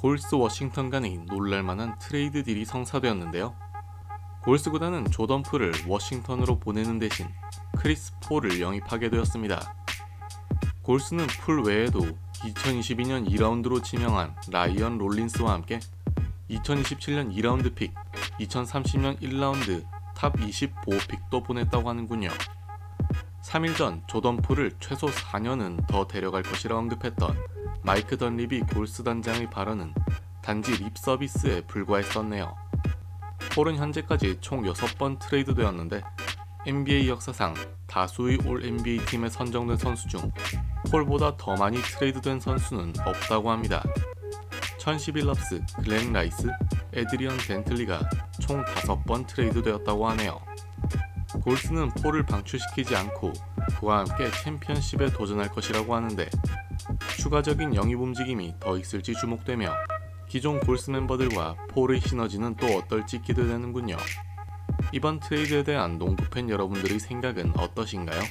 골스 워싱턴 간의 놀랄만한 트레이드 deal이 성사되었는데요. 골스 구단은 조던 풀을 워싱턴으로 보내는 대신 크리스 폴을 영입하게 되었습니다. 골스는 풀 외에도 2022년 2라운드로 지명한 라이언 롤린스와 함께 2027년 2라운드 pick, 2030년 1라운드 top 20 보호pick도 보냈다고 하는군요. 3일 전 조던풀을 최소 4년은 더 데려갈 것이라 언급했던 마이크 던리비 골스 단장의 발언은 단지 립 서비스에 불과했었네요. 폴은 현재까지 총 6번 트레이드 되었는데 NBA 역사상 다수의 all NBA 팀에 선정된 선수 중 폴보다 더 많이 트레이드된 선수는 없다고 합니다. 천시 빌럽스, 글렌 라이스, 에드리언 덴틀리가 총 5번 트레이드 되었다고 하네요. 골스는 폴을 방출시키지 않고 그와 함께 챔피언십에 도전할 것이라고 하는데 추가적인 영입 움직임이 더 있을지 주목되며 기존 골스 멤버들과 폴의 시너지는 또 어떨지 기대되는군요. 이번 트레이드에 대한 농구 팬 여러분들의 생각은 어떠신가요?